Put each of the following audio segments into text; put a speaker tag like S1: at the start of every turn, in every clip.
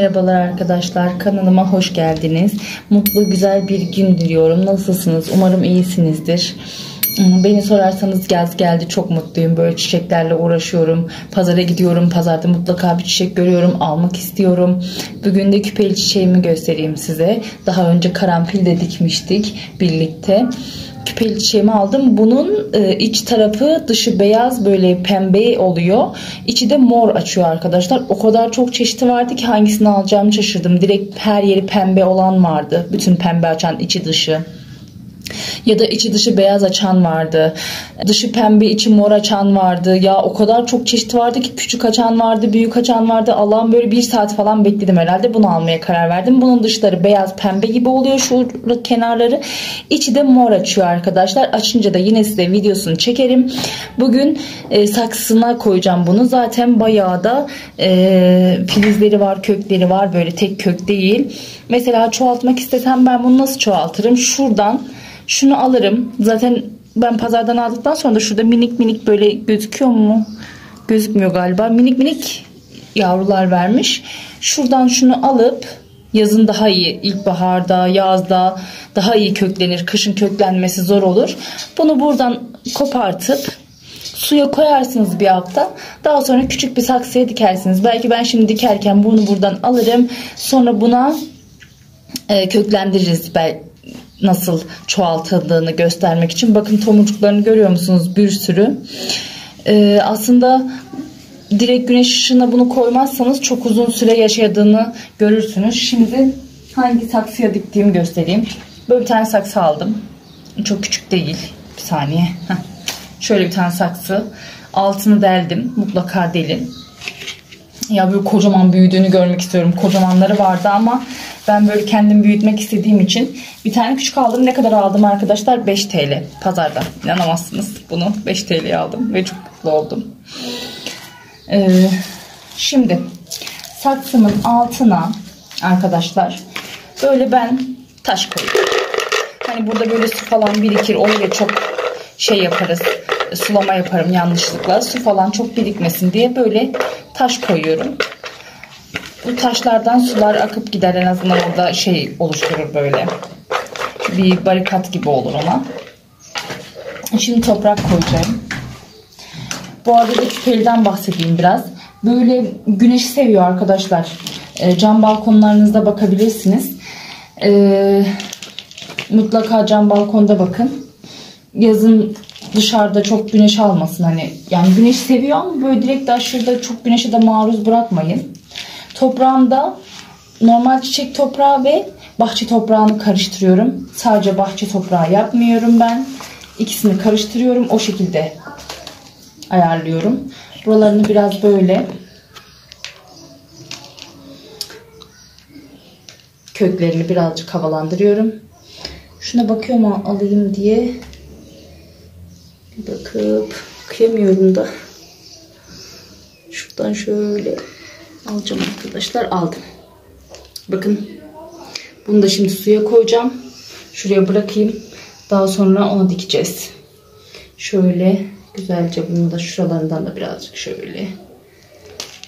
S1: Merhabalar arkadaşlar kanalıma hoş geldiniz. Mutlu güzel bir gün diliyorum. Nasılsınız? Umarım iyisinizdir. Hmm, Beni sorarsanız yaz geldi çok mutluyum. Böyle çiçeklerle uğraşıyorum. Pazara gidiyorum. Pazarda mutlaka bir çiçek görüyorum. Almak istiyorum. Bugün de küpeli çiçeğimi göstereyim size. Daha önce karanfil de dikmiştik birlikte. Küpeli çiçeğimi aldım. Bunun e, iç tarafı dışı beyaz böyle pembe oluyor. İçi de mor açıyor arkadaşlar. O kadar çok çeşidi vardı ki hangisini alacağımı şaşırdım. Direkt her yeri pembe olan vardı. Bütün pembe açan içi dışı ya da içi dışı beyaz açan vardı. Dışı pembe içi mor açan vardı. Ya o kadar çok çeşit vardı ki küçük açan vardı, büyük açan vardı. Allah'ım böyle bir saat falan bekledim herhalde. Bunu almaya karar verdim. Bunun dışları beyaz pembe gibi oluyor şu kenarları. İçi de mor açıyor arkadaşlar. Açınca da yine size videosunu çekerim. Bugün e, saksısına koyacağım bunu. Zaten bayağı da e, filizleri var, kökleri var. Böyle tek kök değil. Mesela çoğaltmak istesem ben bunu nasıl çoğaltırım? Şuradan şunu alırım. Zaten ben pazardan aldıktan sonra da şurada minik minik böyle gözüküyor mu? Gözükmüyor galiba. Minik minik yavrular vermiş. Şuradan şunu alıp yazın daha iyi ilkbaharda yazda daha iyi köklenir. Kışın köklenmesi zor olur. Bunu buradan kopartıp suya koyarsınız bir hafta. Daha sonra küçük bir saksıya dikersiniz. Belki ben şimdi dikerken bunu buradan alırım. Sonra buna e, köklendiririz. Belki nasıl çoğaltıldığını göstermek için. Bakın tomurcuklarını görüyor musunuz? Bir sürü. Ee, aslında direkt güneş ışığına bunu koymazsanız çok uzun süre yaşadığını görürsünüz. Şimdi hangi saksıya diktiğimi göstereyim. Böyle bir tane saksı aldım. Çok küçük değil. Bir saniye. Heh. Şöyle bir tane saksı. Altını deldim. Mutlaka delin. Ya böyle kocaman büyüdüğünü görmek istiyorum. Kocamanları vardı ama ben böyle kendim büyütmek istediğim için bir tane küçük aldım. Ne kadar aldım arkadaşlar? 5 TL pazarda. İnanamazsınız bunu 5 TL'ye aldım ve çok mutlu oldum. Ee, şimdi saksımın altına arkadaşlar böyle ben taş koyuyorum. Hani burada böyle su falan birikir. Da çok şey yaparız. Sulama yaparım yanlışlıkla. Su falan çok birikmesin diye böyle taş koyuyorum. Bu taşlardan sular akıp gider en azından orada şey oluşturur böyle. Bir barikat gibi olur ona. Şimdi toprak koyacağım. Bu arada da küpeliden bahsedeyim biraz. Böyle güneşi seviyor arkadaşlar. E, cam balkonlarınızda bakabilirsiniz. E, mutlaka cam balkonda bakın. Yazın dışarıda çok güneş almasın hani. Yani güneş seviyor ama böyle direkt aşırıda çok güneşe de maruz bırakmayın. Toprağımda normal çiçek toprağı ve bahçe toprağını karıştırıyorum. Sadece bahçe toprağı yapmıyorum ben. İkisini karıştırıyorum. O şekilde ayarlıyorum. Buralarını biraz böyle köklerini birazcık havalandırıyorum. Şuna bakıyorum alayım diye. Bakıp kıyamıyorum da. Şuradan şöyle alacağım arkadaşlar. Aldım. Bakın. Bunu da şimdi suya koyacağım. Şuraya bırakayım. Daha sonra onu dikeceğiz. Şöyle güzelce bunu da şuralarından da birazcık şöyle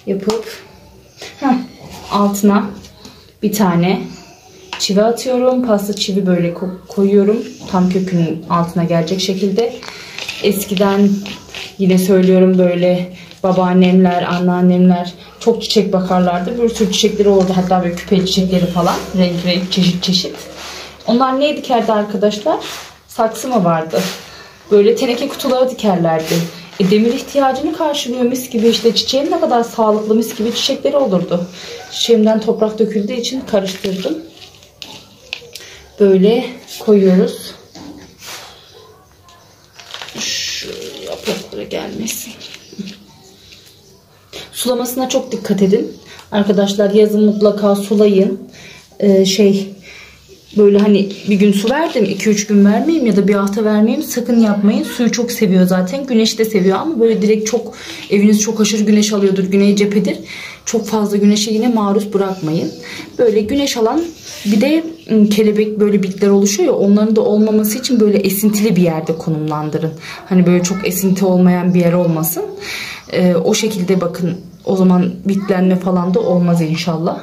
S1: yapıp heh, altına bir tane çivi atıyorum. Pasta çivi böyle koyuyorum. Tam kökünün altına gelecek şekilde. Eskiden yine söylüyorum böyle babaannemler, anneannemler çok çiçek bakarlardı. Bir sürü çiçekleri olurdu. Hatta böyle küpeli çiçekleri falan. Renk renk çeşit çeşit. Onlar ne dikerdi arkadaşlar? Saksı mı vardı? Böyle teneke kutuları dikerlerdi. E, demir ihtiyacını karşılıyor mis gibi işte çiçeğin ne kadar sağlıklı mis gibi çiçekleri olurdu. Çiçeğimden toprak döküldüğü için karıştırdım. Böyle koyuyoruz. Şu yapraklara gelmesin. Sulamasına çok dikkat edin. Arkadaşlar yazın mutlaka sulayın. Ee, şey böyle hani bir gün su verdim 2-3 gün vermeyeyim ya da bir hafta vermeyeyim sakın yapmayın. Suyu çok seviyor zaten. Güneş de seviyor ama böyle direkt çok eviniz çok aşırı güneş alıyordur. Güney cephedir. Çok fazla güneşe yine maruz bırakmayın. Böyle güneş alan bir de ıı, kelebek böyle bitkiler oluşuyor ya onların da olmaması için böyle esintili bir yerde konumlandırın. Hani böyle çok esinti olmayan bir yer olmasın. Ee, o şekilde bakın o zaman bitlenme falan da olmaz inşallah.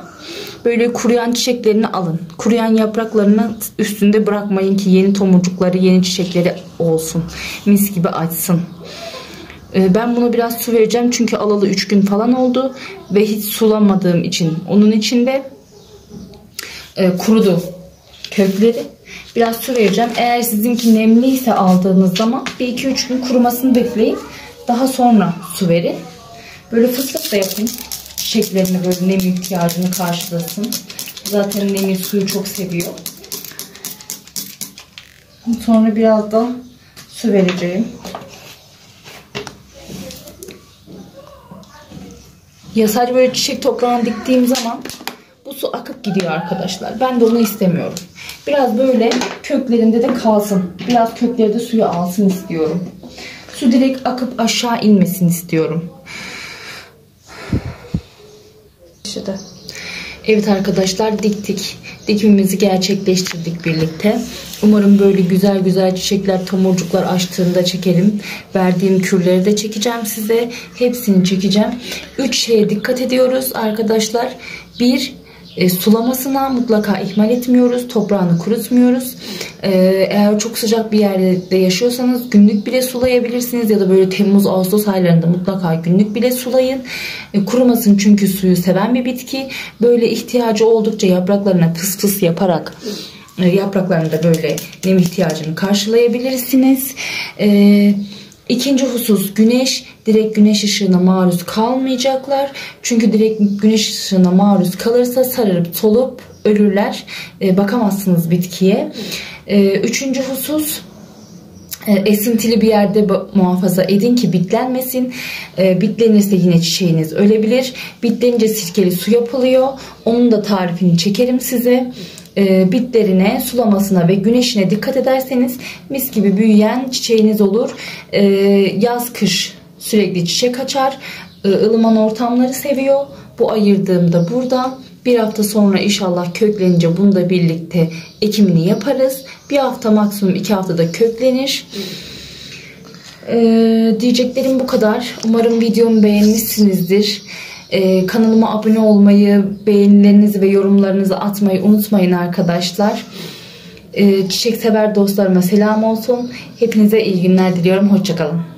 S1: Böyle kuruyan çiçeklerini alın. Kuruyan yapraklarını üstünde bırakmayın ki yeni tomurcukları, yeni çiçekleri olsun. Mis gibi açsın. Ee, ben bunu biraz su vereceğim çünkü alalı 3 gün falan oldu ve hiç sulamadığım için onun içinde e, kurudu kökleri. Biraz su vereceğim. Eğer sizinki nemliyse aldığınız zaman bir 2-3 gün kurumasını bekleyin. Daha sonra su verin. Böyle fıstık da yapın. Çiçeklerine böyle nem ihtiyacını karşılasın. Zaten nemi suyu çok seviyor. Sonra biraz da su vereceğim. Ya sadece böyle çiçek toprağına diktiğim zaman bu su akıp gidiyor arkadaşlar. Ben de onu istemiyorum. Biraz böyle köklerinde de kalsın. Biraz kökleri de suyu alsın istiyorum. Su direkt akıp aşağı inmesin istiyorum. İşte. Evet arkadaşlar diktik. Dikimimizi gerçekleştirdik birlikte. Umarım böyle güzel güzel çiçekler, tomurcuklar açtığında çekelim. Verdiğim kürleri de çekeceğim size. Hepsini çekeceğim. Üç şeye dikkat ediyoruz arkadaşlar. Bir, e, sulamasına mutlaka ihmal etmiyoruz. Toprağını kurutmuyoruz. E, eğer çok sıcak bir yerde yaşıyorsanız günlük bile sulayabilirsiniz ya da böyle Temmuz Ağustos aylarında mutlaka günlük bile sulayın. E, kurumasın çünkü suyu seven bir bitki. Böyle ihtiyacı oldukça yapraklarına fıs fıs yaparak e, yapraklarını da böyle nem ihtiyacını karşılayabilirsiniz. Eee İkinci husus güneş. Direkt güneş ışığına maruz kalmayacaklar. Çünkü direkt güneş ışığına maruz kalırsa sararıp solup ölürler. E, bakamazsınız bitkiye. E, üçüncü husus e, esintili bir yerde muhafaza edin ki bitlenmesin. E, bitlenirse yine çiçeğiniz ölebilir. Bitlenince sirkeli su yapılıyor. Onun da tarifini çekerim size e, bitlerine, sulamasına ve güneşine dikkat ederseniz mis gibi büyüyen çiçeğiniz olur. E, yaz kış sürekli çiçek açar. E, ılıman ortamları seviyor. Bu ayırdığımda burada. Bir hafta sonra inşallah köklenince bunu da birlikte ekimini yaparız. Bir hafta maksimum iki haftada köklenir. Ee, diyeceklerim bu kadar. Umarım videomu beğenmişsinizdir. Ee, kanalıma abone olmayı, beğenilerinizi ve yorumlarınızı atmayı unutmayın arkadaşlar. Ee, çiçek sever dostlarıma selam olsun. Hepinize iyi günler diliyorum. Hoşçakalın.